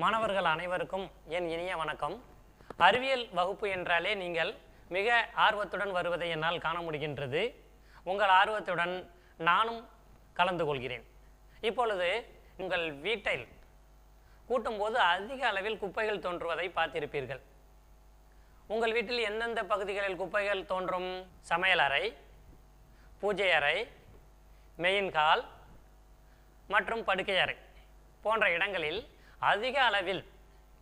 மாணவர்கள் அனைவருக்கும் என் இனிய வணக்கம். அறிவியல் வகுப்பு என்றாலே நீங்கள் மிக ஆர்வத்துடன் வருவதை என்னால் காண முடிகின்றது. உங்கள் ஆர்வத்துடன் நானும் கலந்து கொள்கிறேன். இப்பொழுது உங்கள் வீட்டில் கூட்டும்போது அதிக அளவில் குப்பைகள் தோன்றுவதை பார்த்திருப்பீர்கள். உங்கள் வீட்டில் எந்தெந்த பகுதிகளில் குப்பைகள் தோன்றும்? சமையலறை பூஜை அறை மெயின் கால் மற்றும் படுக்கை அறை போன்ற இடங்களில் அதிக அளவில்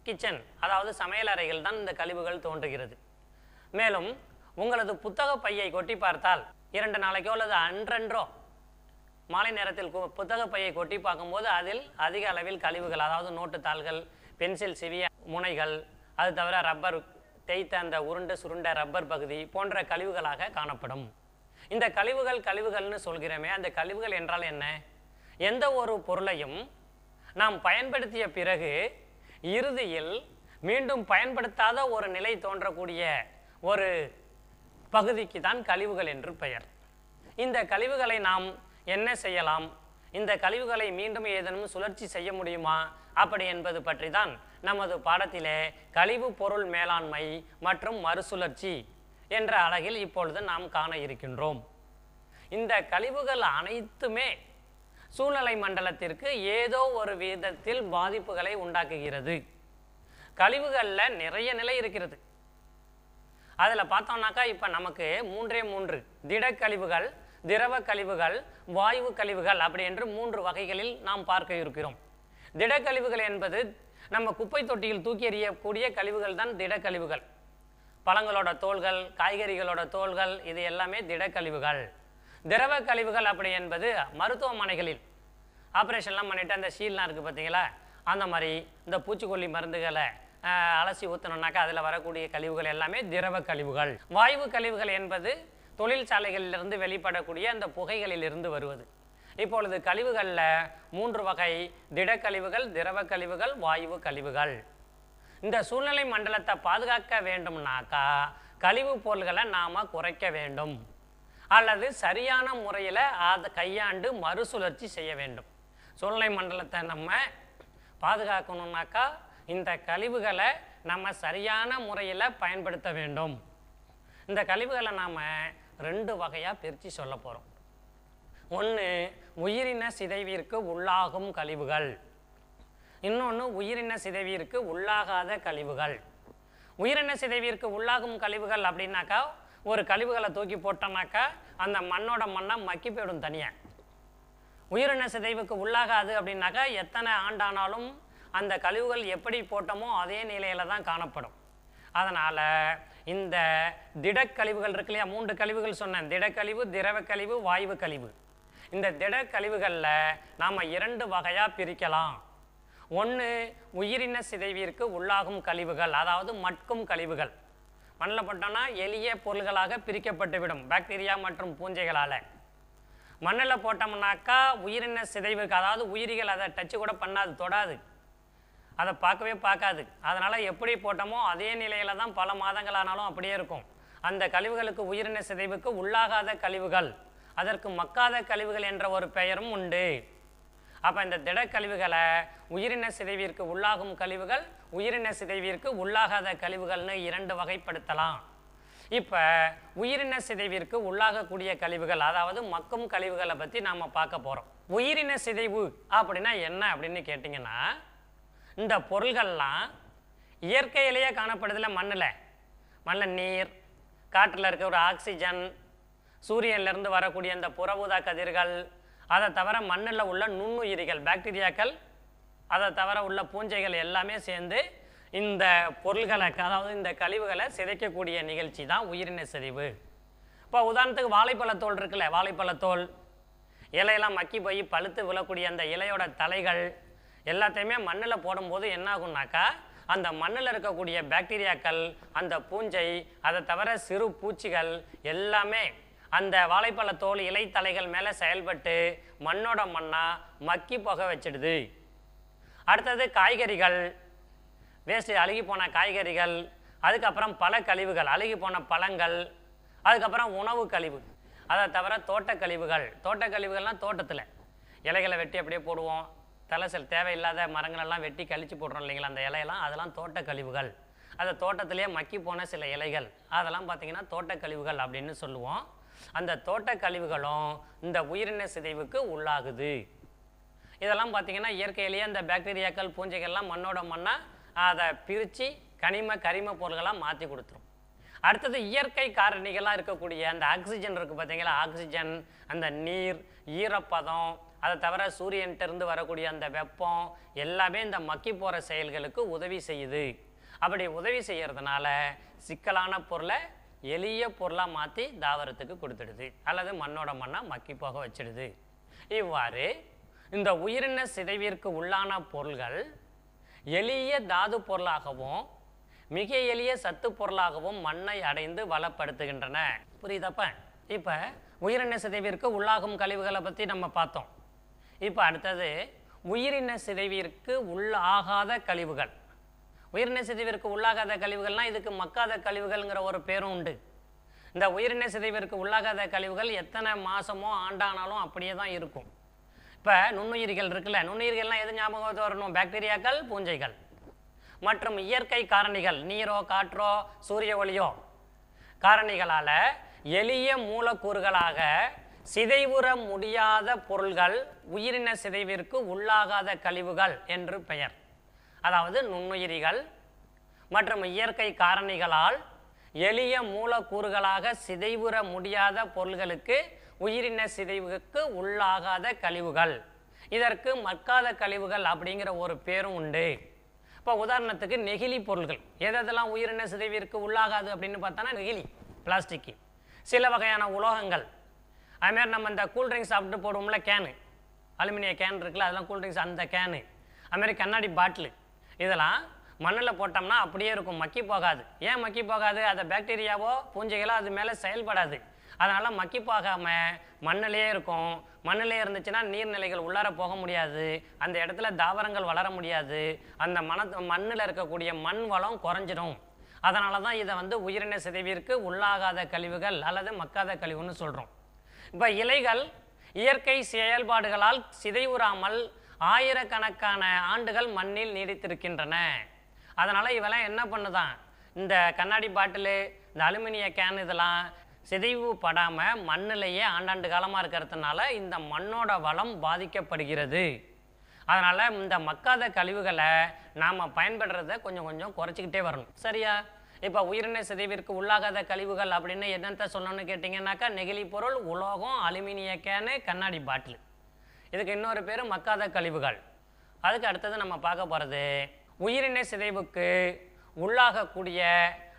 கிச்சன் அதாவது சமையல் அறைகள் தான் இந்த கழிவுகள் தோன்றுகிறது. மேலும் உங்களது புத்தக பையை கொட்டி பார்த்தால் இரண்டு நாளைக்கோ அல்லது அன்றன்றோ மாலை நேரத்தில் புத்தக பையை கொட்டி பார்க்கும்போது அதில் அதிக அளவில் கழிவுகள் அதாவது நோட்டு தாள்கள் பென்சில் சிவிய முனைகள் அது தவிர ரப்பர் தேய்த்த அந்த உருண்டு சுருண்ட ரப்பர் பகுதி போன்ற கழிவுகளாக காணப்படும். இந்த கழிவுகள் கழிவுகள்னு சொல்கிறோமே அந்த கழிவுகள் என்றால் என்ன? எந்த ஒரு பொருளையும் நாம் பயன்படுத்திய பிறகு இறுதியில் மீண்டும் பயன்படுத்தாத ஒரு நிலை தோன்றக்கூடிய ஒரு பகுதிக்கு தான் கழிவுகள் என்று பெயர். இந்த கழிவுகளை நாம் என்ன செய்யலாம்? இந்த கழிவுகளை மீண்டும் ஏதேனும் சுழற்சி செய்ய முடியுமா? அப்படி என்பது பற்றி தான் நமது பாடத்திலே கழிவு பொருள் மேலாண்மை மற்றும் மறுசுழற்சி என்ற அழகில் இப்பொழுது நாம் காண இருக்கின்றோம். இந்த கழிவுகள் அனைத்துமே சூழ்நிலை மண்டலத்திற்கு ஏதோ ஒரு விதத்தில் பாதிப்புகளை உண்டாக்குகிறது. கழிவுகளில் நிறைய நிலை இருக்கிறது. அதில் பார்த்தோம்னாக்கா இப்போ நமக்கு மூன்றே மூன்று. திடக்கழிவுகள் திரவ கழிவுகள் வாயு கழிவுகள் அப்படி என்று மூன்று வகைகளில் நாம் பார்க்க இருக்கிறோம். திடக்கழிவுகள் என்பது நம்ம குப்பை தொட்டியில் தூக்கி எறியக்கூடிய கழிவுகள் தான் திடக்கழிவுகள். பழங்களோட தோல்கள் காய்கறிகளோட தோல்கள் இது எல்லாமே திடக்கழிவுகள். திரவ கழிவுகள் அப்படி என்பது மருத்துவமனைகளில் ஆப்ரேஷன்லாம் பண்ணிவிட்டு அந்த ஷீல்லாம் இருக்குது பார்த்தீங்களா? அந்த மாதிரி இந்த பூச்சிக்கொல்லி மருந்துகளை அலசி ஊற்றணுன்னாக்கா அதில் வரக்கூடிய கழிவுகள் எல்லாமே திரவ கழிவுகள். வாயு கழிவுகள் என்பது தொழிற்சாலைகளிலிருந்து வெளிப்படக்கூடிய அந்த புகைகளிலிருந்து வருவது. இப்பொழுது கழிவுகளில் மூன்று வகை திடக்கழிவுகள் திரவ கழிவுகள் வாயு கழிவுகள். இந்த சூழ்நிலை மண்டலத்தை பாதுகாக்க வேண்டும்னாக்கா கழிவுப் பொருள்களை நாம் குறைக்க வேண்டும். அல்லது சரியான முறையில் அதை கையாண்டு மறுசுழற்சி செய்ய வேண்டும். சூழ்நிலை மண்டலத்தை நம்ம பாதுகாக்கணுன்னாக்கா இந்த கழிவுகளை நம்ம சரியான முறையில் பயன்படுத்த வேண்டும். இந்த கழிவுகளை நாம் ரெண்டு வகையாக பிரித்து சொல்ல போகிறோம் ஒன்று உயிரின சிதைவிற்கு உள்ளாகும் கழிவுகள். இன்னொன்று உயிரின சிதைவிற்கு உள்ளாகாத கழிவுகள். உயிரின சிதைவிற்கு உள்ளாகும் கழிவுகள் அப்படின்னாக்கா ஒரு கழிவுகளை தூக்கி போட்டோம்னாக்கா அந்த மண்ணோட மண்ணை மக்கி போயிடும் தனியாக உயிரின சிதைவுக்கு உள்ளாகாது அப்படின்னாக்கா எத்தனை ஆண்டானாலும் அந்த கழிவுகள் எப்படி போட்டோமோ அதே நிலையில் தான் காணப்படும். அதனால் இந்த திடக்கழிவுகள் இருக்கு இல்லையா மூன்று கழிவுகள் சொன்னேன். திடக்கழிவு திரவ கழிவு வாயு கழிவு இந்த திடக்கழிவுகளில் நாம் இரண்டு வகையாக பிரிக்கலாம். ஒன்று உயிரின சிதைவிற்கு உள்ளாகும் கழிவுகள் அதாவது மட்கும் கழிவுகள். மண்ணில் போட்டோம்னா எளிய பொருள்களாக பிரிக்கப்பட்டுவிடும். பாக்டீரியா மற்றும் பூஞ்சைகளால். மண்ணில் போட்டோம்னாக்கா உயிரின சிதைவுக்கு அதாவது உயிரிகள் அதை டச்சு கூட பண்ணாது தொடாது. அதை பார்க்கவே பார்க்காது. அதனால் எப்படி போட்டோமோ அதே நிலையில் தான் பல மாதங்கள் ஆனாலும் அப்படியே இருக்கும். அந்த கழிவுகளுக்கு உயிரின சிதைவுக்கு உள்ளாகாத கழிவுகள். அதற்கு மக்காத கழிவுகள் என்ற ஒரு பெயரும் உண்டு. அப்போ இந்த திடக்கழிவுகளை உயிரின சிதைவிற்கு உள்ளாகும் கழிவுகள் உயிரின சிதைவிற்கு உள்ளாகாத கழிவுகள்னு இரண்டு வகைப்படுத்தலாம். இப்போ உயிரின சிதைவிற்கு உள்ளாகக்கூடிய கழிவுகள் அதாவது மக்கும் கழிவுகளை பற்றி நாம் பார்க்க போகிறோம் உயிரின சிதைவு அப்படின்னா என்ன அப்படின்னு கேட்டிங்கன்னா இந்த பொருள்கள்லாம் இயற்கையிலேயே காணப்படுதில்ல மண்ணில். மண்ணில் நீர் காற்றில் இருக்க ஒரு ஆக்சிஜன் சூரியன்லேருந்து வரக்கூடிய அந்த புற ஊதா கதிர்கள் அதை தவிர மண்ணில் உள்ள நுண்ணுயிரிகள் பாக்டீரியாக்கள் அதை தவிர உள்ள பூஞ்சைகள் எல்லாமே சேர்ந்து இந்த பொருள்களை அதாவது இந்த கழிவுகளை சிதைக்கக்கூடிய நிகழ்ச்சி தான் உயிரின செறிவு. இப்போ உதாரணத்துக்கு வாழைப்பழத்தோல் இருக்குல்ல வாழைப்பழத்தோல் இலையெல்லாம் மக்கி போய் பழுத்து விழக்கூடிய அந்த இலையோட தலைகள் எல்லாத்தையுமே மண்ணில் போடும்போது என்ன ஆகும்னாக்கா அந்த மண்ணில் இருக்கக்கூடிய பாக்டீரியாக்கள் அந்த பூஞ்சை அதை தவிர சிறு பூச்சிகள் எல்லாமே அந்த வாழைப்பழத்தோல் இலைத்தலைகள் மேலே செயல்பட்டு மண்ணோட மண்ணாக மக்கி போக வச்சிடுது. அடுத்தது காய்கறிகள். வேஸ்ட்டு அழுகி போன காய்கறிகள் அதுக்கப்புறம் பல கழிவுகள் அழுகி போன பழங்கள் அதுக்கப்புறம் உணவு கழிவு. அதை தவிர தோட்டக்கழிவுகள் கழிவுகள். கழிவுகள்லாம் தோட்டத்தில். இலைகளை வெட்டி அப்படியே போடுவோம். தலை சில தேவையில்லாத மரங்களெல்லாம் வெட்டி கழிச்சு போடுறோம் இல்லைங்களா அந்த இலையெல்லாம்? அதெல்லாம் தோட்ட கழிவுகள். அந்த தோட்டத்திலே மக்கி போன சில இலைகள். அதெல்லாம் பார்த்தீங்கன்னா தோட்ட கழிவுகள் அப்படின்னு சொல்லுவோம். அந்த தோட்ட கழிவுகளும் இந்த உயிரின சிதைவுக்கு உள்ளாகுது. இதெல்லாம் பார்த்தீங்கன்னா இயற்கையிலேயே அந்த பாக்டீரியாக்கள் பூஞ்சைகள்லாம் மண்ணோட மண்ணாக அதை பிரித்து கனிம கரிம பொருள்களாக மாற்றி கொடுத்துரும். அடுத்தது இயற்கை காரணிகளாக இருக்கக்கூடிய அந்த ஆக்சிஜன் இருக்குது பார்த்தீங்களா ஆக்சிஜன் அந்த நீர் ஈரப்பதம் அதை தவிர சூரியன்கிட்டருந்து வரக்கூடிய அந்த வெப்பம் எல்லாமே இந்த மக்கி போகிற செயல்களுக்கு உதவி செய்யுது. அப்படி உதவி செய்கிறதுனால சிக்கலான பொருளை எளிய பொருளாக மாற்றி தாவரத்துக்கு கொடுத்துடுது. அல்லது மண்ணோட மண்ணாக மக்கி போக வச்சிடுது. இவ்வாறு இந்த உயிரின சிதைவிற்கு உள்ளான பொருள்கள் எளிய தாது பொருளாகவும் மிக எளிய சத்து பொருளாகவும் மண்ணை அடைந்து வளப்படுத்துகின்றன. புரியுதப்ப? இப்போ உயிரின சிதைவிற்கு உள்ளாகும் கழிவுகளை பற்றி நம்ம பார்த்தோம். இப்போ அடுத்தது உயிரின சிதைவிற்கு உள்ளாகாத கழிவுகள். உயிரின சிதைவிற்கு உள்ளாகாத கழிவுகள்லாம் இதுக்கு மக்காத கழிவுகள்ங்கிற ஒரு பேரும் உண்டு. இந்த உயிரின சிதைவிற்கு உள்ளாகாத கழிவுகள் எத்தனை மாதமோ ஆண்டானாலும் அப்படியே தான் இருக்கும். இப்போ நுண்ணுயிரிகள் இருக்குல்ல நுண்ணுயிரிகள்லாம் எது ஞாபகத்து வரணும்? பாக்டீரியாக்கள் பூஞ்சைகள். மற்றும் இயற்கை காரணிகள் நீரோ காற்றோ சூரிய ஒளியோ. காரணிகளால் எளிய மூலக்கூறுகளாக சிதைவுற முடியாத பொருள்கள் உயிரின சிதைவிற்கு உள்ளாகாத கழிவுகள் என்று பெயர். அதாவது நுண்ணுயிரிகள் மற்றும் இயற்கை காரணிகளால் எளிய மூலக்கூறுகளாக சிதைவுற முடியாத பொருள்களுக்கு உயிரின சிதைவுக்கு உள்ளாகாத கழிவுகள். இதற்கு மக்காத கழிவுகள் அப்படிங்கிற ஒரு பேரும் உண்டு. இப்போ உதாரணத்துக்கு நெகிழி பொருள்கள். எதெல்லாம் உயிரின சிதைவிற்கு உள்ளாகாது அப்படின்னு பார்த்தோன்னா நெகிழி பிளாஸ்டிக்கு. சில வகையான உலோகங்கள். அதுமாரி நம்ம இந்த கூல்ட்ரிங்க்ஸ் சாப்பிட்டு போடுவோம்ல கேனு. அலுமினிய கேன் இருக்குல்ல அதெல்லாம் கூல்ட்ரிங்க்ஸ் அந்த கேனு. அதுமாரி கண்ணாடி பாட்டிலு. இதெல்லாம் மண்ணில் போட்டோம்னா அப்படியே இருக்கும். மக்கி போகாது. ஏன் மக்கி போகாது? அதை பாக்டீரியாவோ பூஞ்சைகளோ அது மேலே செயல்படாது. அதனால் மக்கி போகாமல் மண்ணிலே இருக்கும். மண்ணிலே இருந்துச்சுன்னா நீர்நிலைகள் உள்ளார போக முடியாது. அந்த இடத்துல தாவரங்கள் வளர முடியாது. அந்த மன மண்ணில் இருக்கக்கூடிய மண் வளம் குறைஞ்சிடும். அதனால தான் இதை வந்து உயிரின சிதைவிற்கு உள்ளாகாத கழிவுகள் அல்லது மக்காத கழிவுன்னு சொல்கிறோம் இப்போ இலைகள் இயற்கை செயல்பாடுகளால் சிதைவுறாமல் ஆயிரக்கணக்கான ஆண்டுகள் மண்ணில் நீடித்திருக்கின்றன. அதனால் இவெல்லாம் என்ன பண்ணுதான்? இந்த கண்ணாடி பாட்டிலு இந்த அலுமினிய கேன் இதெல்லாம் சிதைவு படாமல் மண்ணிலேயே ஆண்டாண்டு காலமாக இருக்கிறதுனால இந்த மண்ணோட வளம் பாதிக்கப்படுகிறது. அதனால் இந்த மக்காத கழிவுகளை நாம் பயன்படுறத கொஞ்சம் கொஞ்சம் குறைச்சிக்கிட்டே வரணும். சரியா? இப்போ உயிரின சிதைவிற்கு உள்ளாகாத கழிவுகள் அப்படின்னு என்னத்தை சொல்லணும்னு கேட்டிங்கன்னாக்கா நெகிழி பொருள் உலோகம் அலுமினிய கேனு கண்ணாடி பாட்டில். இதுக்கு இன்னொரு பேர் மக்காத கழிவுகள். அதுக்கு அடுத்தது நம்ம பார்க்க போகிறது உயிரின சிதைவுக்கு உள்ளாகக்கூடிய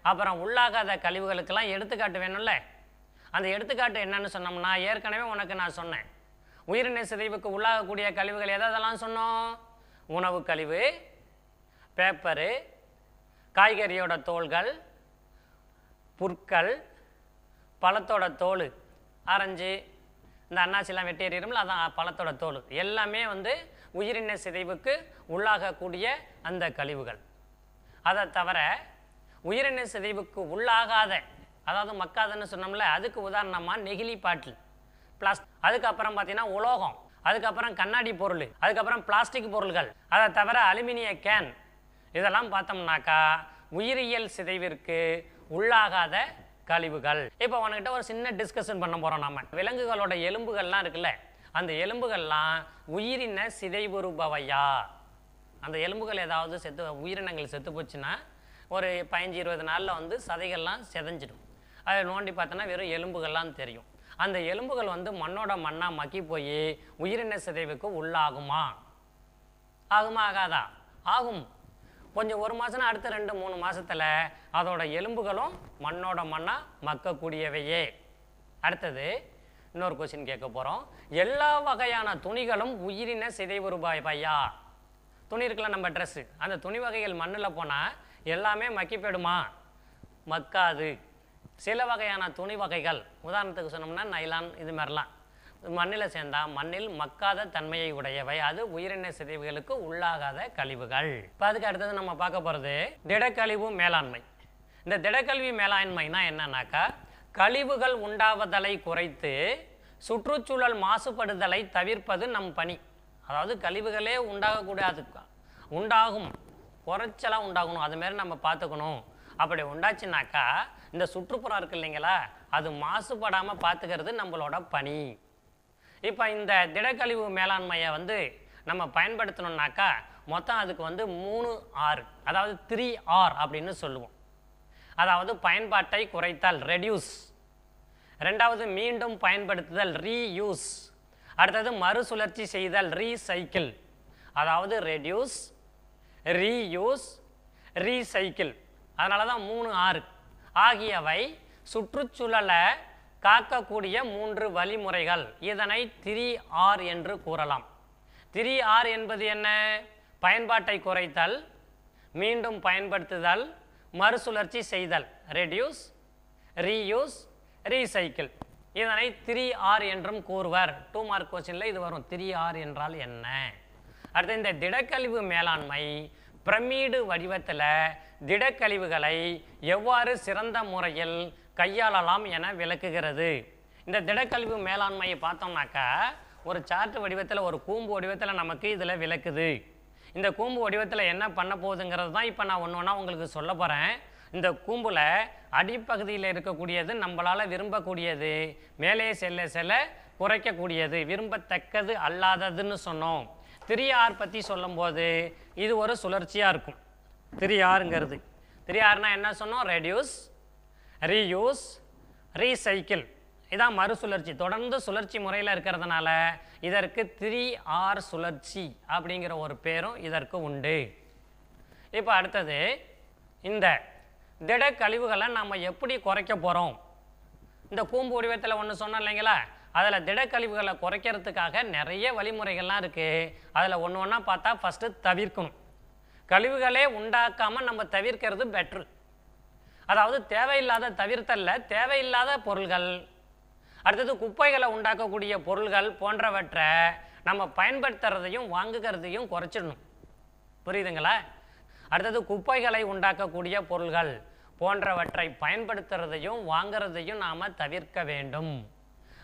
அப்புறம் உள்ளாகாத கழிவுகளுக்கெல்லாம் எடுத்துக்காட்டு வேணும்ல? அந்த எடுத்துக்காட்டு என்னன்னு சொன்னோம்னா ஏற்கனவே உனக்கு நான் சொன்னேன். உயிரின சிதைவுக்கு உள்ளாகக்கூடிய கழிவுகள் எதெல்லாம் சொன்னோம்? உணவு கழிவு பேப்பரு காய்கறியோட தோல்கள் புற்கள் பழத்தோட தோல் ஆரஞ்சு இந்த அண்ணாச்சிலாம் வெட்டி அதான் பழத்தோட தோல். எல்லாமே வந்து உயிரின சிதைவுக்கு உள்ளாகக்கூடிய அந்த கழிவுகள். அதை தவிர உயிரின சிதைவுக்கு உள்ளாகாத அதாவது மக்காதுன்னு சொன்னோம்ல அதுக்கு உதாரணமாக நெகிழி பாட்டில். பிளாஸ் அதுக்கப்புறம் பார்த்தீங்கன்னா உலோகம் அதுக்கப்புறம் கண்ணாடி பொருள் அதுக்கப்புறம் பிளாஸ்டிக் பொருள்கள். அதை தவிர அலுமினிய கேன். இதெல்லாம் பார்த்தோம்னாக்கா உயிரியல் சிதைவிற்கு உள்ளாகாத கழிவுகள். இப்போ உனக்கிட்ட ஒரு சின்ன டிஸ்கஷன் பண்ண போகிறோம் நம்ம விலங்குகளோட எலும்புகள்லாம் இருக்குல்ல அந்த எலும்புகள்லாம் உயிரின சிதைவுறுபவையா அந்த எலும்புகள் ஏதாவது செத்து உயிரினங்கள் செத்து போச்சுன்னா ஒரு பதினஞ்சு இருபது நாளில் வந்து சதைகள்லாம் செதஞ்சிடும். அதை நோண்டி பார்த்தோன்னா வெறும் எலும்புகள்லாம் தெரியும். அந்த எலும்புகள் வந்து மண்ணோட மண்ணாக மக்கி போய் உயிரின சிதைவுக்கு உள்ளாகுமா? ஆகுமா ஆகாதா? ஆகும். கொஞ்சம் ஒரு மாதம்னா அடுத்த ரெண்டு மூணு மாதத்தில் அதோட எலும்புகளும் மண்ணோட மண்ணாக மக்கக்கூடியவையே. அடுத்தது இன்னொரு கொஸ்டின் கேட்க போகிறோம் எல்லா வகையான துணிகளும் உயிரின சிதைவுறுபாய் பையா? துணி இருக்குல்ல நம்ம ட்ரெஸ்ஸு அந்த துணி வகைகள் மண்ணில் போனால் எல்லாமே மக்கி போயிடுமா மக்காது. சில வகையான துணி வகைகள். உதாரணத்துக்கு சொன்னோம்னா நைலான் இது மாதிரிலாம். மண்ணில் சேர்ந்தா மண்ணில் மக்காத தன்மையை உடையவை. அது உயிரின சிதைவுகளுக்கு உள்ளாகாத கழிவுகள். இப்போ அதுக்கு அடுத்தது நம்ம பார்க்க போகிறது திடக்கழிவு மேலாண்மை. இந்த திடக்கழிவு மேலாண்மைனா என்னன்னாக்கா கழிவுகள் உண்டாவதலை குறைத்து சுற்றுச்சூழல் மாசுபடுதலை தவிர்ப்பது நம் பணி. அதாவது கழிவுகளே உண்டாகக்கூடாது. உண்டாகும். குறைச்சலாக உண்டாகணும். அதுமாரி நம்ம பார்த்துக்கணும். அப்படி உண்டாச்சுனாக்கா இந்த சுற்றுப்புறம் இருக்கு இல்லைங்களா அது மாசுபடாமல் பார்த்துக்கிறது நம்மளோட பணி. இப்போ இந்த திடக்கழிவு மேலாண்மையை வந்து நம்ம பயன்படுத்தணும்னாக்கா மொத்தம் அதுக்கு வந்து மூணு ஆர் அதாவது த்ரீ ஆர் அப்படின்னு சொல்லுவோம். அதாவது பயன்பாட்டை குறைத்தல் ரெடியூஸ் ரெண்டாவது மீண்டும் பயன்படுத்துதல் ரீயூஸ் அடுத்தது மறுசுழற்சி செய்தல் ரீசைக்கிள் அதாவது ரெடியூஸ் ரீயூஸ் ரீசைக்கிள் அதனால தான் மூணு ஆறு ஆகியவை சுற்றுச்சூழலை காக்கக்கூடிய மூன்று வழிமுறைகள். இதனை திரி ஆர் என்று கூறலாம். திரி ஆர் என்பது என்ன? பயன்பாட்டை குறைத்தல் மீண்டும் பயன்படுத்துதல் மறுசுழற்சி செய்தல். ரெடியூஸ் ரீயூஸ் ரீசைக்கிள் இதனை திரி ஆர் என்றும் கூறுவர். டூ மார்க் கொஸ்டினில் இது வரும். திரி ஆர் என்றால் என்ன? அடுத்து இந்த திடக்கழிவு மேலாண்மை பிரமீடு வடிவத்தில் திடக்கழிவுகளை எவ்வாறு சிறந்த முறையில் கையாளலாம் என விளக்குகிறது. இந்த திடக்கழிவு மேலாண்மையை பார்த்தோம்னாக்கா ஒரு சார்ட் வடிவத்தில் ஒரு கூம்பு வடிவத்தில் நமக்கு இதில் விளக்குது. இந்த கூம்பு வடிவத்தில் என்ன பண்ண போகுதுங்கிறது தான் இப்போ நான் ஒன்று ஒன்றா உங்களுக்கு சொல்ல போகிறேன் இந்த கூம்பில் அடிப்பகுதியில் இருக்கக்கூடியது நம்மளால் விரும்பக்கூடியது மேலே செல்ல செல்ல குறைக்கக்கூடியது விரும்பத்தக்கது அல்லாததுன்னு சொன்னோம். திரியார் ஆர் பற்றி சொல்லும்போது இது ஒரு சுழற்சியாக இருக்கும். திரியாருங்கிறது. ஆருங்கிறது என்ன சொன்னோம்? ரெடியூஸ் ரீயூஸ் ரீசைக்கிள் இதான் மறுசுழற்சி. தொடர்ந்து சுழற்சி முறையில் இருக்கிறதுனால இதற்கு த்ரீ ஆர் சுழற்சி அப்படிங்கிற ஒரு பேரும் இதற்கு உண்டு. இப்போ அடுத்தது இந்த திட கழிவுகளை நம்ம எப்படி குறைக்க போகிறோம் இந்த கூம்பு வடிவத்தில் ஒன்று சொன்னோம் இல்லைங்களா? அதில் திடக்கழிவுகளை குறைக்கிறதுக்காக நிறைய வழிமுறைகள்லாம் இருக்குது அதில் ஒன்று ஒன்றா பார்த்தா ஃபஸ்ட்டு தவிர்க்கணும். கழிவுகளே உண்டாக்காமல் நம்ம தவிர்க்கிறது பெட்ரு அதாவது தேவையில்லாத தவிர்த்தல்ல தேவையில்லாத பொருள்கள். அடுத்தது குப்பைகளை உண்டாக்கக்கூடிய பொருள்கள் போன்றவற்றை நம்ம பயன்படுத்துறதையும் வாங்குகிறதையும் குறைச்சிடணும். புரியுதுங்களா? அடுத்தது குப்பைகளை உண்டாக்கக்கூடிய பொருள்கள் போன்றவற்றை பயன்படுத்துறதையும் வாங்குறதையும் நாம் தவிர்க்க வேண்டும்.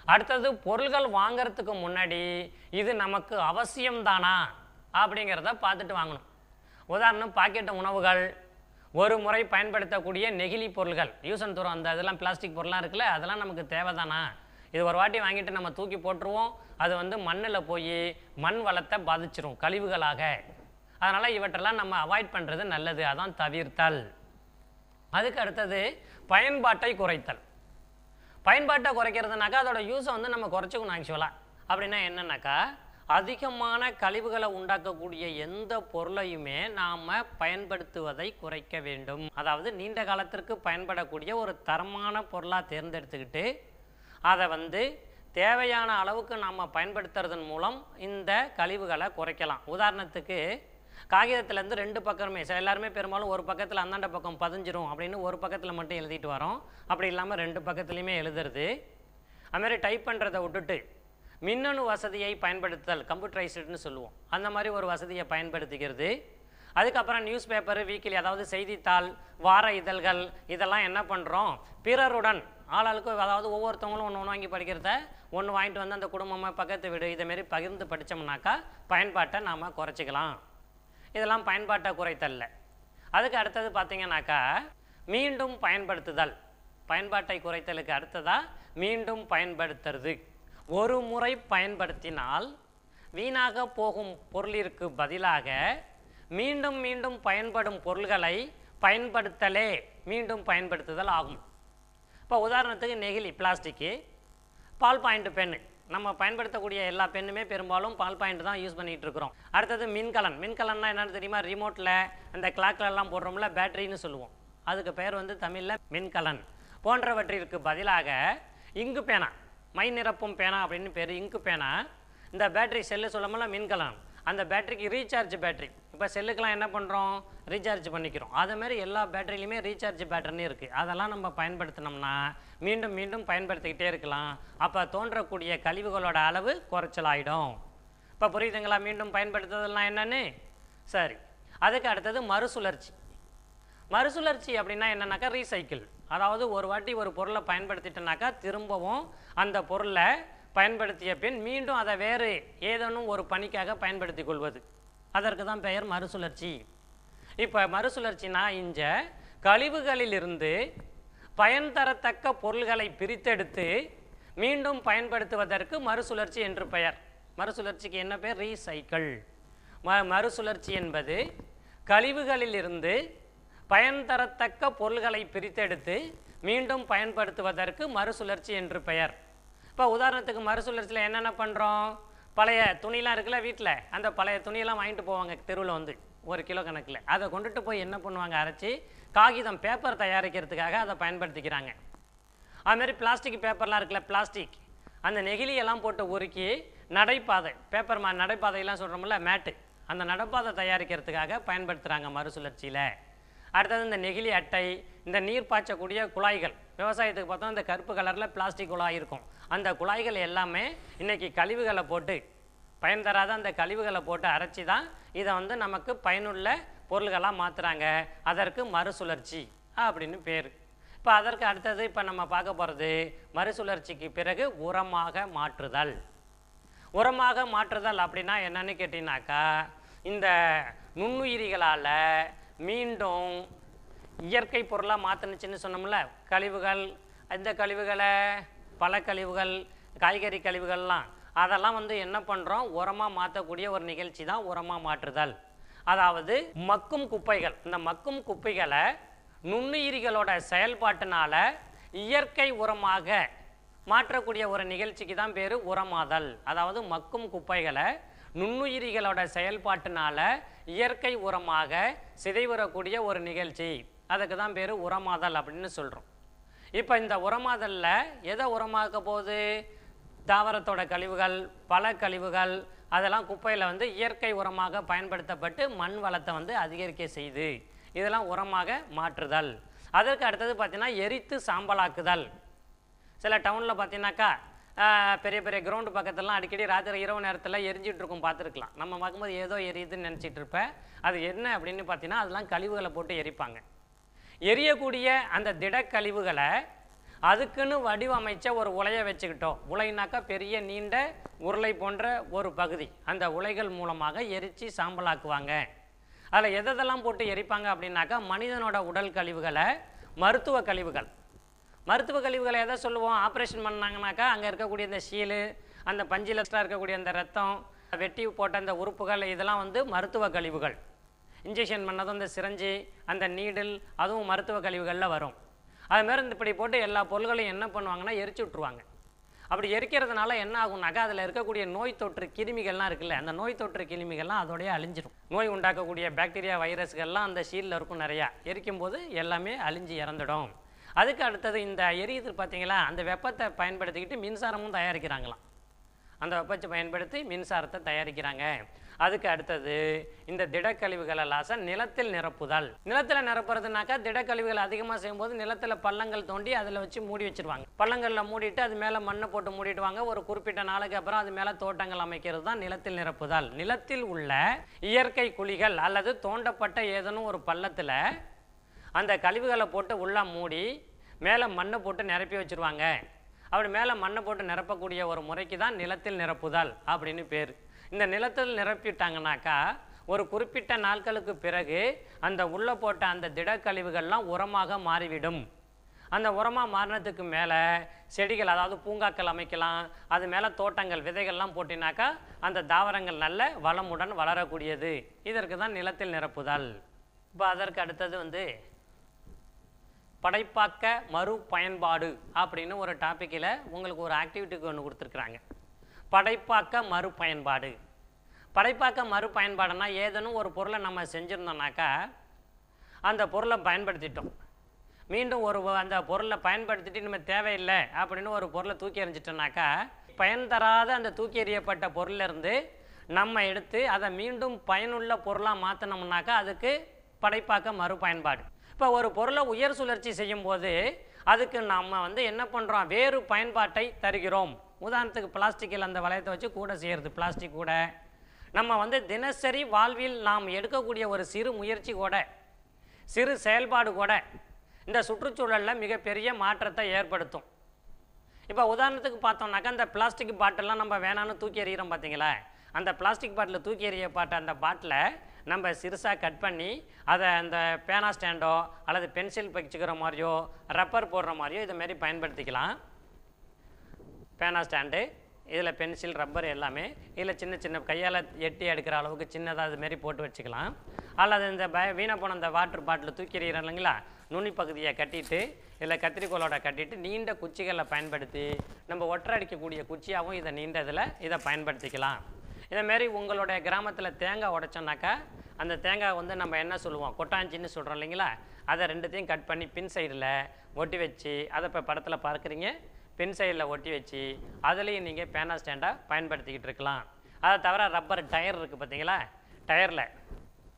அடுத்தது பொருள்கள் வாங்குறதுக்கு முன்னாடி இது நமக்கு அவசியம்தானா? அப்படிங்கிறத பார்த்துட்டு வாங்கணும். உதாரணம் பாக்கெட் உணவுகள். ஒரு முறை பயன்படுத்தக்கூடிய நெகிழி பொருள்கள். யூஸ் அண்ட் தூரம் அந்த இதெல்லாம் பிளாஸ்டிக் பொருள்லாம் இருக்குல்ல அதெல்லாம் நமக்கு தேவைதானா? இது ஒரு வாட்டி வாங்கிட்டு நம்ம தூக்கி போட்டுருவோம் அது வந்து மண்ணில் போய் மண் வளத்தை பாதிச்சிரும் கழிவுகளாக. அதனால் இவற்றெல்லாம் நம்ம அவாய்ட் பண்ணுறது நல்லது அதான் தவிர்த்தல். அதுக்கு அடுத்தது பயன்பாட்டை குறைத்தல். பயன்பாட்டை குறைக்கிறதுனாக்கா அதோட யூஸை வந்து நம்ம குறைச்சிக்கணும் ஆக்சுவலாக அப்படின்னா என்னன்னாக்கா அதிகமான கழிவுகளை உண்டாக்கக்கூடிய எந்த பொருளையுமே நாம் பயன்படுத்துவதை குறைக்க வேண்டும். அதாவது நீண்ட காலத்திற்கு பயன்படக்கூடிய ஒரு தரமான பொருளாக தேர்ந்தெடுத்துக்கிட்டு அதை வந்து தேவையான அளவுக்கு நாம் பயன்படுத்துறதன் மூலம் இந்த கழிவுகளை குறைக்கலாம். உதாரணத்துக்கு காகிதத்துலேருந்து ரெண்டு பக்கமே சில எல்லாருமே பெரும்பாலும் ஒரு பக்கத்தில் அந்தாண்ட பக்கம் பதிஞ்சிரும் அப்படின்னு ஒரு பக்கத்தில் மட்டும் எழுதிட்டு வரோம். அப்படி இல்லாமல் ரெண்டு பக்கத்துலேயுமே எழுதுறது. அதுமாதிரி டைப் பண்ணுறதை விட்டுட்டு மின்னணு வசதியை பயன்படுத்துதல் கம்ப்யூட்டரைஸ்டுன்னு சொல்லுவோம். அந்த மாதிரி ஒரு வசதியை பயன்படுத்துகிறது அதுக்கப்புறம் நியூஸ் பேப்பர் வீக்கிலி அதாவது செய்தித்தாள் வார இதழ்கள் இதெல்லாம் என்ன பண்ணுறோம் பிறருடன் ஆளாளுக்கு அதாவது ஒவ்வொருத்தவங்களும் ஒன்று ஒன்று வாங்கி படிக்கிறத ஒன்று வாங்கிட்டு வந்து அந்த குடும்பமாக பக்கத்து வீடு இதேமாரி பகிர்ந்து படித்தோம்னாக்கா பயன்பாட்டை நாம் குறைச்சிக்கலாம். இதெல்லாம் பயன்பாட்டை குறைத்தல்ல. அதுக்கு அடுத்தது பார்த்தீங்கன்னாக்கா மீண்டும் பயன்படுத்துதல். பயன்பாட்டை குறைத்தலுக்கு அடுத்ததாக மீண்டும் பயன்படுத்துறது. ஒரு முறை பயன்படுத்தினால் வீணாக போகும் பொருளிற்கு பதிலாக மீண்டும் மீண்டும் பயன்படும் பொருள்களை பயன்படுத்தலே மீண்டும் பயன்படுத்துதல் ஆகும். இப்போ உதாரணத்துக்கு நெகிழி பிளாஸ்டிக்கு பால் பாயிண்ட் பென்னு. நம்ம பயன்படுத்தக்கூடிய எல்லா பெண்ணுமே பெரும்பாலும் பால் பாயிண்ட் தான் யூஸ் பண்ணிகிட்டு இருக்கிறோம். அடுத்தது மின்கலன். மின்கலன்னா என்னென்னு தெரியுமா? ரிமோட்டில் அந்த கிளாக்லெல்லாம் போடுறோம்ல பேட்டரின்னு சொல்லுவோம். அதுக்கு பேர் வந்து தமிழில் மின்கலன். போன்றவற்றிற்கு பதிலாக இங்கு பேனா. மை நிரப்பும் பேனா அப்படின்னு பேர் இங்கு பேனா இந்த பேட்டரி செல்லு சொல்லமுல்ல மின்கலாம். அந்த பேட்டரிக்கு ரீசார்ஜ் பேட்டரி இப்போ செல்லுக்கெலாம் என்ன பண்ணுறோம் ரீசார்ஜ் பண்ணிக்கிறோம். அது மாதிரி எல்லா பேட்டரியிலையுமே ரீசார்ஜ் பேட்டர்னு இருக்குது அதெல்லாம் நம்ம பயன்படுத்தினோம்னா மீண்டும் மீண்டும் பயன்படுத்திக்கிட்டே இருக்கலாம். அப்போ தோன்றக்கூடிய கழிவுகளோட அளவு குறைச்சலாயிடும். இப்போ புரியுதுங்களா? மீண்டும் பயன்படுத்துறதெல்லாம் என்னன்னு? சரி. அதுக்கு அடுத்தது மறுசுழற்சி. மறுசுழற்சி அப்படின்னா என்னென்னாக்கா ரீசைக்கிள் அதாவது ஒரு வாட்டி ஒரு பொருளை பயன்படுத்திட்டனாக்கா திரும்பவும் அந்த பொருளை பயன்படுத்திய பின் மீண்டும் அதை வேறு ஏதேனும் ஒரு பணிக்காக பயன்படுத்தி கொள்வது. அதற்கு தான் பெயர் மறுசுழற்சி. இப்போ மறுசுழற்சினா இஞ்ச கழிவுகளிலிருந்து பயன் தரத்தக்க பொருள்களை பிரித்தெடுத்து மீண்டும் பயன்படுத்துவதற்கு மறுசுழற்சி என்று பெயர். மறுசுழற்சிக்கு என்ன பேர் ரீசைக்கிள். ம மறுசுழற்சி என்பது கழிவுகளிலிருந்து பயன் தரத்தக்க பொருள்களை பிரித்தெடுத்து மீண்டும் பயன்படுத்துவதற்கு மறுசுழற்சி என்று பெயர். இப்போ உதாரணத்துக்கு மறுசுழற்சியில் என்னென்ன பண்ணுறோம் பழைய துணிலாம் இருக்குல்ல வீட்டில் அந்த பழைய துணியெல்லாம் வாங்கிட்டு போவாங்க தெருவில் வந்து ஒரு கிலோ கணக்கில். அதை கொண்டுட்டு போய் என்ன பண்ணுவாங்க? அரைச்சி காகிதம் பேப்பர் தயாரிக்கிறதுக்காக அதை பயன்படுத்திக்கிறாங்க. அதுமாரி பிளாஸ்டிக் பேப்பர்லாம் இருக்குல்ல பிளாஸ்டிக் அந்த நெகிழியெல்லாம் போட்டு உருக்கி நடைபாதை பேப்பர் மா நடைபாதையெல்லாம் சொல்கிறோம்ல மேட்டு. அந்த நடைபாதை தயாரிக்கிறதுக்காக பயன்படுத்துகிறாங்க மறுசுழற்சியில். அடுத்தது இந்த நெகிழி அட்டை இந்த நீர் பாய்ச்சக்கூடிய குழாய்கள். விவசாயத்துக்கு பார்த்தோம் இந்த கருப்பு கலரில் பிளாஸ்டிக் குழாய் இருக்கும். அந்த குழாய்கள் எல்லாமே இன்றைக்கி கழிவுகளை போட்டு பயன் தராத அந்த கழிவுகளை போட்டு அரைச்சி தான் இதை வந்து நமக்கு பயனுள்ள பொருள்களாக மாற்றுறாங்க அதற்கு மறுசுழற்சி அப்படின்னு பேர். இப்போ அதற்கு அடுத்தது இப்போ நம்ம பார்க்க போகிறது மறுசுழற்சிக்கு பிறகு உரமாக மாற்றுதல். உரமாக மாற்றுதல் அப்படின்னா என்னன்னு கேட்டிங்கனாக்கா இந்த நுண்ணுயிரிகளால் மீண்டும் இயற்கை பொருளாக மாற்றினுச்சின்னு சொன்னோம்ல கழிவுகள் இந்த கழிவுகளை பழக்கழிவுகள் காய்கறி கழிவுகள்லாம் அதெல்லாம் வந்து என்ன பண்ணுறோம் உரமாக மாற்றக்கூடிய ஒரு நிகழ்ச்சி தான் உரமாக மாற்றுதல். அதாவது மக்கும் குப்பைகள் இந்த மக்கும் குப்பைகளை நுண்ணுயிரிகளோட செயல்பாட்டினால இயற்கை உரமாக மாற்றக்கூடிய ஒரு நிகழ்ச்சிக்கு தான் பேர் உரமாதல். அதாவது மக்கும் குப்பைகளை நுண்ணுயிரிகளோட செயல்பாட்டினால இயற்கை உரமாக சிதைவுறக்கூடிய ஒரு நிகழ்ச்சி. அதுக்கு தான் பேர் உரமாதல் அப்படின்னு சொல்கிறோம் இப்போ இந்த உரமாதலில் எதை உரமாக்க போகுது? தாவரத்தோட கழிவுகள் பல கழிவுகள் அதெல்லாம் குப்பையில் வந்து இயற்கை உரமாக பயன்படுத்தப்பட்டு மண் வளத்தை வந்து அதிகரிக்க செய்து இதெல்லாம் உரமாக மாற்றுதல். அதற்கு அடுத்தது பார்த்தீங்கன்னா எரித்து சாம்பலாக்குதல். சில டவுனில் பார்த்தீங்கன்னாக்கா பெரிய பெரிய கிரவுண்டு பக்கத்துலலாம் அடிக்கடி ராத்திரி இரவு நேரத்தில் எரிஞ்சிட்டு இருக்கும் பார்த்துருக்கலாம். நம்ம பார்க்கும்போது ஏதோ எரியுதுன்னு நினச்சிட்டு இருப்பேன் அது என்ன அப்படின்னு பார்த்தீங்கன்னா அதெல்லாம் கழிவுகளை போட்டு எரிப்பாங்க. எரியக்கூடிய அந்த திடக்கழிவுகளை அதுக்குன்னு வடிவமைச்ச ஒரு உலையை வச்சுக்கிட்டோம். உலைனாக்கா பெரிய நீண்ட உருளை போன்ற ஒரு பகுதி. அந்த உலைகள் மூலமாக எரித்து சாம்பலாக்குவாங்க. அதில் எதெல்லாம் போட்டு எரிப்பாங்க அப்படின்னாக்கா மனிதனோட உடல் கழிவுகளை மருத்துவ கழிவுகள். மருத்துவ கழிவுகளை எதை சொல்லுவோம்? ஆப்ரேஷன் பண்ணாங்கனாக்கா அங்கே இருக்கக்கூடிய இந்த சீலு அந்த பஞ்சிலஸ்டாக இருக்கக்கூடிய அந்த ரத்தம் வெட்டி போட்ட அந்த உறுப்புகள் இதெல்லாம் வந்து மருத்துவ கழிவுகள். இன்ஜெக்ஷன் பண்ணதும் இந்த சிரஞ்சி அந்த நீடில் அதுவும் மருத்துவ கழிவுகளில் வரும். அதுமாரி இந்த இப்படி போட்டு எல்லா பொருள்களையும் என்ன பண்ணுவாங்கன்னா எரிச்சு விட்ருவாங்க அப்படி எரிக்கிறதுனால என்ன ஆகும்னாக்கா அதில் இருக்கக்கூடிய நோய் தொற்று கிருமிகள்லாம் இருக்குல்ல அந்த நோய் தொற்று கிருமிகள்லாம் அதோடய அழிஞ்சிடும் நோய் உண்டாக்கக்கூடிய பாக்டீரியா வைரஸ்கள்லாம் அந்த ஷீலில் இருக்கும் நிறையா. எரிக்கும் போது எல்லாமே அழிஞ்சு இறந்துடும். அதுக்கு அடுத்தது இந்த எரியுது பார்த்தீங்களா அந்த வெப்பத்தை பயன்படுத்திக்கிட்டு மின்சாரமும் தயாரிக்கிறாங்களாம். அந்த வெப்பத்தை பயன்படுத்தி மின்சாரத்தை தயாரிக்கிறாங்க. அதுக்கு அடுத்தது இந்த திடக்கழிவுகளை லாச நிலத்தில் நிரப்புதல். நிலத்தில் நிரப்புறதுனாக்கா திடக்கழிவுகள் அதிகமாக செய்யும்போது நிலத்தில் பள்ளங்கள் தோண்டி அதில் வச்சு மூடி வச்சிருவாங்க. பள்ளங்களில் மூடிட்டு அது மேலே மண்ணை போட்டு மூடிடுவாங்க. ஒரு குறிப்பிட்ட நாளுக்கு அப்புறம் அது மேலே தோட்டங்கள் அமைக்கிறது தான் நிலத்தில் நிரப்புதல். நிலத்தில் உள்ள இயற்கை குழிகள் அல்லது தோண்டப்பட்ட ஏதேனும் ஒரு பள்ளத்தில் அந்த கழிவுகளை போட்டு உள்ளே மூடி மேலே மண்ணை போட்டு நிரப்பி வச்சிருவாங்க. அப்படி மேலே மண்ணை போட்டு நிரப்பக்கூடிய ஒரு முறைக்கு தான் நிலத்தில் நிரப்புதல் அப்படின்னு பேர். இந்த நிலத்தில் நிரப்பிட்டாங்கனாக்கா ஒரு குறிப்பிட்ட நாட்களுக்கு பிறகு அந்த உள்ளே போட்ட அந்த திடக்கழிவுகள்லாம் உரமாக மாறிவிடும். அந்த உரமாக மாறினதுக்கு மேலே செடிகள் அதாவது பூங்காக்கள் அமைக்கலாம் அது மேலே தோட்டங்கள் விதைகள்லாம் போட்டினாக்கா அந்த தாவரங்கள் நல்ல வளமுடன் வளரக்கூடியது. இதற்கு தான் நிலத்தில் நிரப்புதல். இப்போ அதற்கு அடுத்தது வந்து படைப்பாக்க மறு பயன்பாடு அப்படின்னு ஒரு டாப்பிக்கில் உங்களுக்கு ஒரு ஆக்டிவிட்டிக்கு ஒன்று கொடுத்துருக்குறாங்க. படைப்பாக்க மறு பயன்பாடு. படைப்பாக்க மறு பயன்பாடுனா ஏதேனும் ஒரு பொருளை நம்ம செஞ்சுருந்தோம்னாக்கா அந்த பொருளை பயன்படுத்திட்டோம். மீண்டும் ஒரு அந்த பொருளை பயன்படுத்திட்டு நம்ம தேவையில்லை அப்படின்னு ஒரு பொருளை தூக்கி எறிஞ்சிட்டோம்னாக்கா பயன் தராத அந்த தூக்கி எறியப்பட்ட பொருளிலிருந்து நம்ம எடுத்து அதை மீண்டும் பயனுள்ள பொருளாக மாற்றினோம்னாக்கா அதுக்கு படைப்பாக்க மறு பயன்பாடு. இப்போ ஒரு பொருளை உயர் சுழற்சி செய்யும்போது அதுக்கு நம்ம வந்து என்ன பண்ணுறோம் வேறு பயன்பாட்டை தருகிறோம். உதாரணத்துக்கு பிளாஸ்டிக்கில் அந்த வளையத்தை வச்சு கூட செய்கிறது பிளாஸ்டிக் கூட. நம்ம வந்து தினசரி வாழ்வில் நாம் எடுக்கக்கூடிய ஒரு சிறு முயற்சி கூட சிறு செயல்பாடு கூட இந்த சுற்றுச்சூழலில் மிகப்பெரிய மாற்றத்தை ஏற்படுத்தும். இப்போ உதாரணத்துக்கு பார்த்தோம்னாக்கா அந்த பிளாஸ்டிக் பாட்டில்லாம் நம்ம வேணான்னு தூக்கி எறிகிறோம் பார்த்தீங்களா அந்த பிளாஸ்டிக் பாட்டில் தூக்கி எறிய பாட்ட அந்த பாட்டில் நம்ம சிறுசாக கட் பண்ணி அதை அந்த பேனா ஸ்டாண்டோ அல்லது பென்சில் வச்சுக்கிற மாதிரியோ ரப்பர் போடுற மாதிரியோ இதை மாதிரி பயன்படுத்திக்கலாம். பேனா ஸ்டாண்டு இதில் பென்சில் ரப்பர் எல்லாமே இதில் சின்ன சின்ன கையால் எட்டி எடுக்கிற அளவுக்கு சின்னதாக இது மாரி போட்டு வச்சுக்கலாம். அல்லது இந்த ப வீணாக போன அந்த வாட்டர் பாட்டில் தூக்கி இல்லைங்களா? நுனி பகுதியை கட்டிட்டு இதில் கத்திரிக்கோலோட கட்டிட்டு நீண்ட குச்சிகளை பயன்படுத்தி நம்ம ஒற்றை அடிக்கக்கூடிய குச்சியாகவும் இதை நீண்ட இதில் இதை பயன்படுத்திக்கலாம். இதேமாரி உங்களுடைய கிராமத்தில் தேங்காய் உடைச்சோன்னாக்கா அந்த தேங்காய் வந்து நம்ம என்ன சொல்லுவோம்? கொட்டாஞ்சின்னு சொல்கிறோம் இல்லைங்களா? அதை ரெண்டுத்தையும் கட் பண்ணி பின் சைடில் ஒட்டி வச்சு அதை இப்போ படத்தில் பார்க்குறீங்க. பின் சைடில் ஒட்டி வச்சு அதுலேயும் நீங்கள் பேனா ஸ்டாண்டாக பயன்படுத்திக்கிட்டு இருக்கலாம். அதை தவிர ரப்பர் டயர் இருக்குது பார்த்தீங்களா? டயரில்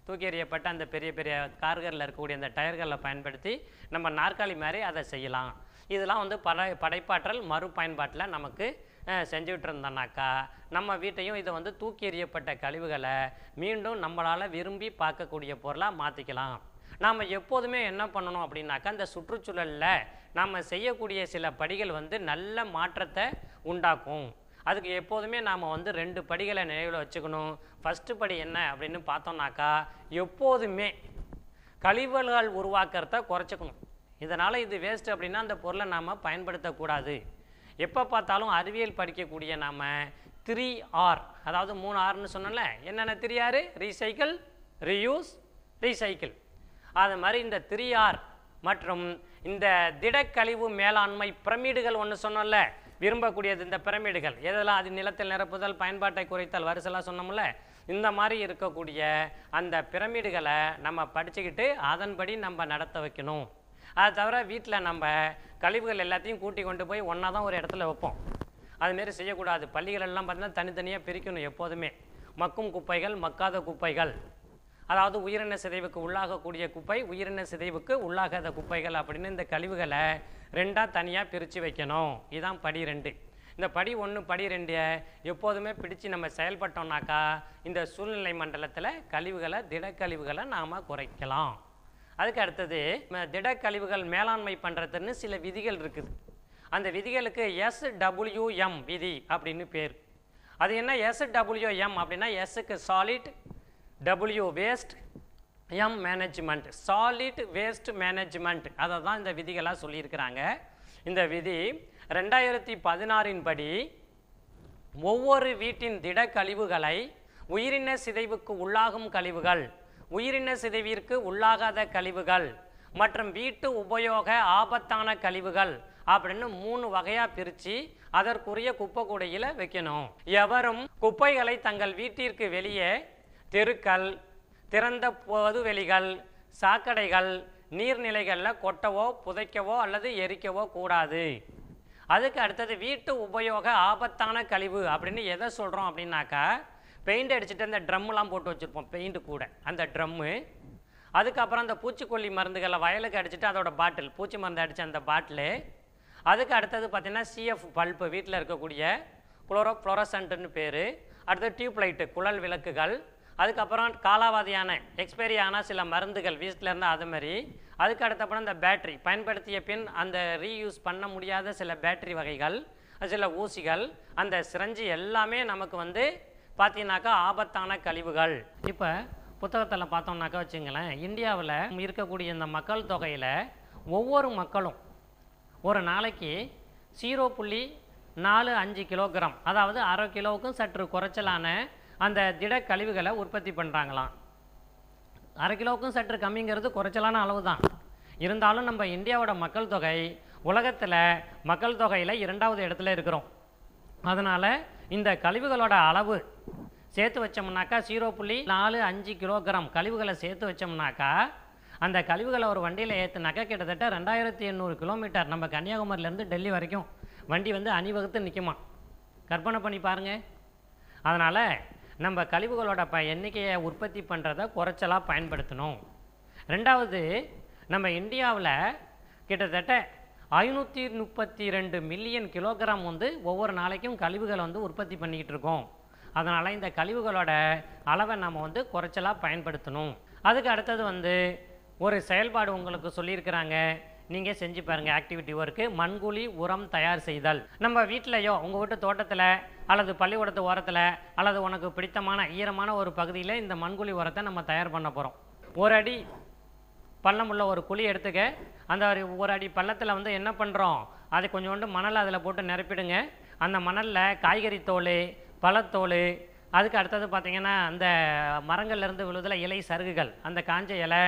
தூக்கி எறியப்பட்ட அந்த பெரிய பெரிய கார்களில் இருக்கக்கூடிய அந்த டயர்களில் பயன்படுத்தி நம்ம நாற்காலி மாதிரி அதை செய்யலாம். இதெல்லாம் வந்து படை படைப்பாற்றல் மறுபயன்பாட்டில் நமக்கு அஹ், இருந்தோம்னாக்கா நம்ம வீட்டையும் இதை வந்து தூக்கி எறியப்பட்ட கழிவுகளை மீண்டும் நம்மளால் விரும்பி பார்க்கக்கூடிய பொருளாக மாற்றிக்கலாம் நாம் எப்போதுமே என்ன பண்ணணும் அப்படின்னாக்கா இந்த சுற்றுச்சூழலில் நாம் செய்யக்கூடிய சில படிகள் வந்து நல்ல மாற்றத்தை உண்டாக்கும். அதுக்கு எப்போதுமே நாம் வந்து ரெண்டு படிகளை நினைவில் வச்சுக்கணும். ஃபஸ்ட்டு படி என்ன அப்படின்னு பார்த்தோம்னாக்கா எப்போதுமே கழிவுகள் உருவாக்கிறத குறைச்சிக்கணும். இதனால் இது வேஸ்ட் அப்படின்னா அந்த பொருளை நாம் பயன்படுத்தக்கூடாது. எப்போ பார்த்தாலும் அறிவியல் படிக்கக்கூடிய நாம் த்ரீ ஆர் அதாவது மூணு ஆர்னு சொன்னோம்ல என்னென்ன three R recycle reuse recycle அது மாதிரி இந்த த்ரீ ஆர் மற்றும் இந்த திடக்கழிவு மேலாண்மை பிரமிடுகள் ஒன்று சொன்னோம்ல விரும்பக்கூடியது இந்த பிரமிடுகள். எதெல்லாம் அது நிலத்தில் நிரப்புதல் பயன்பாட்டை குறைத்தல் வரிசெல்லாம் சொன்னோம்ல இந்த மாதிரி இருக்கக்கூடிய அந்த பிரமிடுகளை நம்ம படிச்சுக்கிட்டு அதன்படி நம்ம நடத்த வைக்கணும். அது தவிர வீட்டில் நம்ம கழிவுகள் எல்லாத்தையும் கூட்டி கொண்டு போய் ஒன்றா தான் ஒரு இடத்துல வைப்போம். அதுமாரி செய்யக்கூடாது. பள்ளிகளெல்லாம் பார்த்தீங்கன்னா தனித்தனியாக பிரிக்கணும் எப்போதுமே. மக்கும் குப்பைகள் மக்காத குப்பைகள். அதாவது உயிரின சிதைவுக்கு உள்ளாகக்கூடிய குப்பை உயிரின சிதைவுக்கு உள்ளாகாத குப்பைகள் அப்படின்னு இந்த கழிவுகளை ரெண்டாக தனியாக பிரித்து வைக்கணும். இதுதான் படி ரெண்டு. இந்த படி ஒன்று படி ரெண்டு எப்போதுமே பிடிச்சு நம்ம செயல்பட்டோம்னாக்கா இந்த சூழ்நிலை மண்டலத்தில் கழிவுகளை திடக்கழிவுகளை நாம் குறைக்கலாம். அதுக்கு அடுத்தது ம- திடக்கழிவுகள் மேலாண்மை பண்ணுறதுன்னு சில விதிகள் இருக்குது. அந்த விதிகளுக்கு எஸ்டபிள்யூஎம் விதி அப்படின்னு பேர். அது என்ன? எஸ்டபிள்யூஎம் அப்படின்னா எஸ்ஸுக்கு solid W waste M management solid waste management அதை தான் இந்த விதிகளாக சொல்லியிருக்கிறாங்க. இந்த விதி ரெண்டாயிரத்தி பதினாறின் படி ஒவ்வொரு வீட்டின் திட கழிவுகளை உயிரின சிதைவுக்கு உள்ளாகும் கழிவுகள் உயிரின சிதைவிற்கு உள்ளாகாத கழிவுகள் மற்றும் வீட்டு உபயோக ஆபத்தான கழிவுகள் அப்படின்னு மூணு வகையாக பிரித்து அதற்குரிய குப்பை கூடையில் வைக்கணும். எவரும் குப்பைகளை தங்கள் வீட்டிற்கு வெளியே தெருக்கள் திறந்த பொதுவெளிகள் சாக்கடைகள் நீர்நிலைகளில் கொட்டவோ புதைக்கவோ அல்லது எரிக்கவோ கூடாது. அதுக்கு அடுத்தது வீட்டு உபயோக ஆபத்தான கழிவு அப்படின்னு எதை சொல்கிறோம் அப்படின்னாக்கா பெயிண்ட் அடிச்சுட்டு அந்த ட்ரம்லாம் போட்டு வச்சுருப்போம் பெயிண்ட் கூட. அந்த ட்ரம்மு. அதுக்கப்புறம் அந்த பூச்சிக்கொல்லி மருந்துகளை வயலுக்கு அடிச்சுட்டு அதோட பாட்டில் பூச்சி மருந்து அடித்த அந்த பாட்டிலு. அதுக்கு அடுத்தது பார்த்தீங்கன்னா சிஎஃப் பல்ப்பு வீட்டில் இருக்கக்கூடிய குளோரோ ஃப்ளோரசன்ட்டுன்னு பேர். அடுத்தது டியூப் லைட்டு குழல் விளக்குகள். அதுக்கப்புறம் காலாவதியான எக்ஸ்பைரி ஆனால் சில மருந்துகள் வீட்டில் இருந்தால் அது மாதிரி. அதுக்கு அடுத்தப்பறம் இந்த பேட்டரி பயன்படுத்திய பின் அந்த ரீயூஸ் பண்ண முடியாத சில பேட்டரி வகைகள் சில ஊசிகள் அந்த சிரஞ்சி எல்லாமே நமக்கு வந்து பார்த்தீங்கன்னாக்கா ஆபத்தான கழிவுகள். இப்போ புத்தகத்தில் பார்த்தோம்னாக்கா வச்சுங்களேன் இந்தியாவில் இருக்கக்கூடிய இந்த மக்கள் தொகையில் ஒவ்வொரு மக்களும் ஒரு நாளைக்கு ஜீரோ புள்ளி நாலு அஞ்சு கிலோகிராம் அதாவது அரை கிலோவுக்கும் சற்று குறைச்சலான அந்த திட கழிவுகளை உற்பத்தி பண்ணுறாங்களாம் அரை கிலோவுக்கும் சற்று கம்மிங்கிறது குறைச்சலான அளவு தான் இருந்தாலும் நம்ம இந்தியாவோட மக்கள் தொகை உலகத்தில் மக்கள் தொகையில் இரண்டாவது இடத்துல இருக்கிறோம். அதனால் இந்த கழிவுகளோட அளவு சேர்த்து வச்சோம்னாக்கா ஜீரோ புள்ளி நாலு அஞ்சு கிலோகிராம் கழிவுகளை சேர்த்து வச்சோம்னாக்கா அந்த கழிவுகளை ஒரு வண்டியில் ஏற்றுனாக்கா கிட்டத்தட்ட ரெண்டாயிரத்தி எண்ணூறு கிலோமீட்டர் நம்ம கன்னியாகுமரியிலேருந்து டெல்லி வரைக்கும் வண்டி வந்து அணிவகுத்து நிற்குமா கற்பனை பண்ணி பாருங்கள் அதனால் நம்ம கழிவுகளோட ப எண்ணிக்கையை உற்பத்தி பண்ணுறத குறைச்சலாக பயன்படுத்தணும். ரெண்டாவது நம்ம இந்தியாவில் கிட்டத்தட்ட ஐநூற்றி முப்பத்தி ரெண்டு மில்லியன் கிலோகிராம் வந்து ஒவ்வொரு நாளைக்கும் கழிவுகளை வந்து உற்பத்தி பண்ணிக்கிட்டு இருக்கோம். அதனால் இந்த கழிவுகளோட அளவை நம்ம வந்து குறைச்சலாக பயன்படுத்தணும். அதுக்கு அடுத்தது வந்து ஒரு செயல்பாடு உங்களுக்கு சொல்லியிருக்கிறாங்க. நீங்கள் செஞ்சு பாருங்கள் ஆக்டிவிட்டி ஒர்க்கு மண்குழி உரம் தயார் செய்தல். நம்ம வீட்டிலையோ உங்கள் வீட்டு தோட்டத்தில் அல்லது பள்ளிக்கூடத்து ஓரத்தில் அல்லது உனக்கு பிடித்தமான ஈரமான ஒரு பகுதியில் இந்த மண்குழி உரத்தை நம்ம தயார் பண்ண போகிறோம் ஒரு அடி பள்ளம் உள்ள ஒரு குழி எடுத்துக்க. அந்த ஒரு ஒரு அடி பள்ளத்தில் வந்து என்ன பண்ணுறோம் அதை கொஞ்சோண்டு மணல் அதில் போட்டு நிரப்பிடுங்க. அந்த மணலில் காய்கறி தோல் பழத்தோல் அதுக்கு அடுத்தது பார்த்திங்கன்னா அந்த மரங்கள்லேருந்து விழுதில் இலை சருகுகள். அந்த காஞ்ச இலை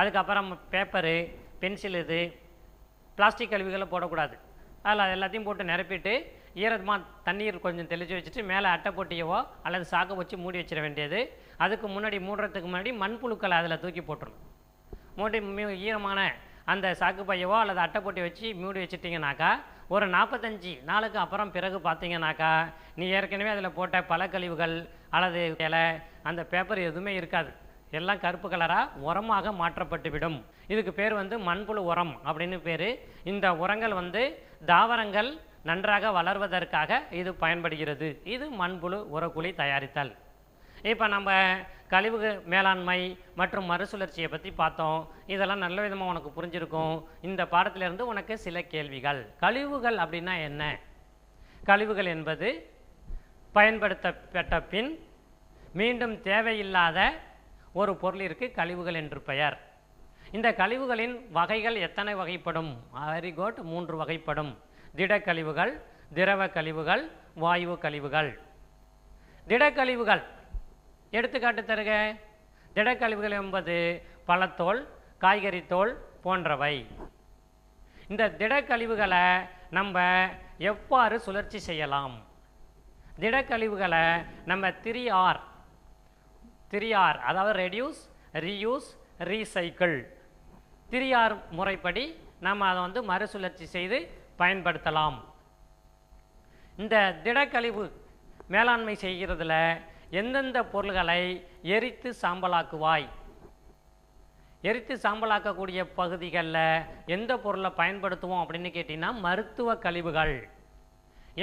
அதுக்கப்புறம் பேப்பரு பென்சில் இது பிளாஸ்டிக் கழிவுகளை போடக்கூடாது. அதில் எல்லாத்தையும் போட்டு நிரப்பிட்டு ஈரமாக தண்ணீர் கொஞ்சம் தெளித்து வச்சுட்டு மேலே அட்டை போட்டியவோ அல்லது சாக்கை வச்சு மூடி வச்சிட வேண்டியது. அதுக்கு முன்னாடி மூடுறதுக்கு முன்னாடி மண்புழுக்களை அதில் தூக்கி போட்டுரும் மூட்டை ஈரமான அந்த சாக்கு பையவோ அல்லது அட்டை போட்டி வச்சு மூடி வச்சிட்டிங்கனாக்கா ஒரு நாற்பத்தஞ்சு நாளுக்கு அப்புறம் பிறகு பார்த்தீங்கன்னாக்கா நீ ஏற்கனவே அதில் போட்ட பழக்கழிவுகள் அல்லது இலை அந்த பேப்பர் எதுவுமே இருக்காது. எல்லாம் கருப்பு கலராக உரமாக மாற்றப்பட்டுவிடும் இதுக்கு பேர் வந்து மண்புழு உரம் அப்படின்னு பேர். இந்த உரங்கள் வந்து தாவரங்கள் நன்றாக வளர்வதற்காக இது பயன்படுகிறது. இது மண்புழு உரக்குழி தயாரித்தல். இப்போ நம்ம கழிவு மேலாண்மை மற்றும் மறுசுழற்சியை பற்றி பார்த்தோம். இதெல்லாம் நல்ல விதமாக உனக்கு புரிஞ்சிருக்கும். இந்த பாடத்திலிருந்து உனக்கு சில கேள்விகள். கழிவுகள் அப்படின்னா என்ன? கழிவுகள் என்பது பயன்படுத்தப்பட்ட பின் மீண்டும் தேவையில்லாத ஒரு பொருளிற்கு கழிவுகள் என்று பெயர். இந்த கழிவுகளின் வகைகள் எத்தனை வகைப்படும்? வெரி குட் மூன்று வகைப்படும். திடக்கழிவுகள் திரவ கழிவுகள் வாயு கழிவுகள் திடக்கழிவுகள். எடுத்துக்காட்டு தருக. திடக்கழிவுகள் என்பது பழத்தோல் காய்கறி தோல் போன்றவை. இந்த திடக்கழிவுகளை நம்ம எவ்வாறு சுழற்சி செய்யலாம்? திடக்கழிவுகளை நம்ம த்ரீ ஆர் த்ரீ ஆர் அதாவது reduce reuse recycle three R முறைப்படி நம்ம அதை வந்து மறுசுழற்சி செய்து பயன்படுத்தலாம். இந்த திடக்கழிவு மேலாண்மை செய்கிறதுல எந்தெந்த பொருள்களை எரித்து சாம்பலாக்குவாய்? எரித்து சாம்பலாக்கக்கூடிய பகுதிகளில் எந்த பொருளை பயன்படுத்துவோம் அப்படின்னு கேட்டிங்கன்னா மருத்துவ கழிவுகள்.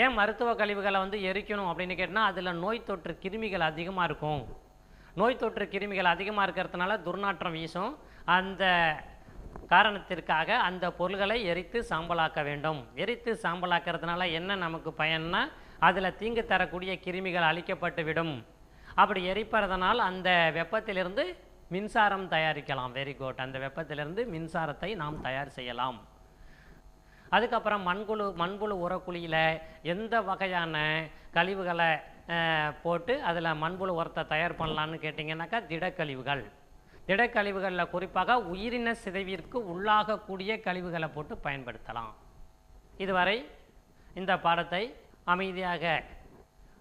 ஏன் மருத்துவ கழிவுகளை வந்து எரிக்கணும் அப்படின்னு கேட்டிங்கன்னா அதில் நோய் தொற்று கிருமிகள் அதிகமாக இருக்கும். நோய் தொற்று கிருமிகள் அதிகமாக இருக்கிறதுனால துர்நாற்றம் வீசும். அந்த காரணத்திற்காக அந்த பொருள்களை எரித்து சாம்பலாக்க வேண்டும். எரித்து சாம்பலாக்கிறதுனால என்ன நமக்கு பயன்னா அதில் தீங்கு தரக்கூடிய கிருமிகள் அழிக்கப்பட்டு விடும். அப்படி எரிப்பறதனால் அந்த வெப்பத்திலிருந்து மின்சாரம் தயாரிக்கலாம். வெரி குட் அந்த வெப்பத்திலிருந்து மின்சாரத்தை நாம் தயார் செய்யலாம். அதுக்கப்புறம் மண்புழு மண்புழு உரக்குழியில் எந்த வகையான கழிவுகளை போட்டு அதில் மண்புழு உரத்தை தயார் பண்ணலான்னு கேட்டிங்கன்னாக்கா திடக்கழிவுகள். திடக்கழிவுகளில் குறிப்பாக உயிரின சிதைவிற்கு உள்ளாகக்கூடிய கழிவுகளை போட்டு பயன்படுத்தலாம். இதுவரை இந்த பாடத்தை அமைதியாக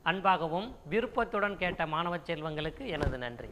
அன்பாகவும் விருப்பத்துடன் கேட்ட மாணவ செல்வங்களுக்கு எனது நன்றி.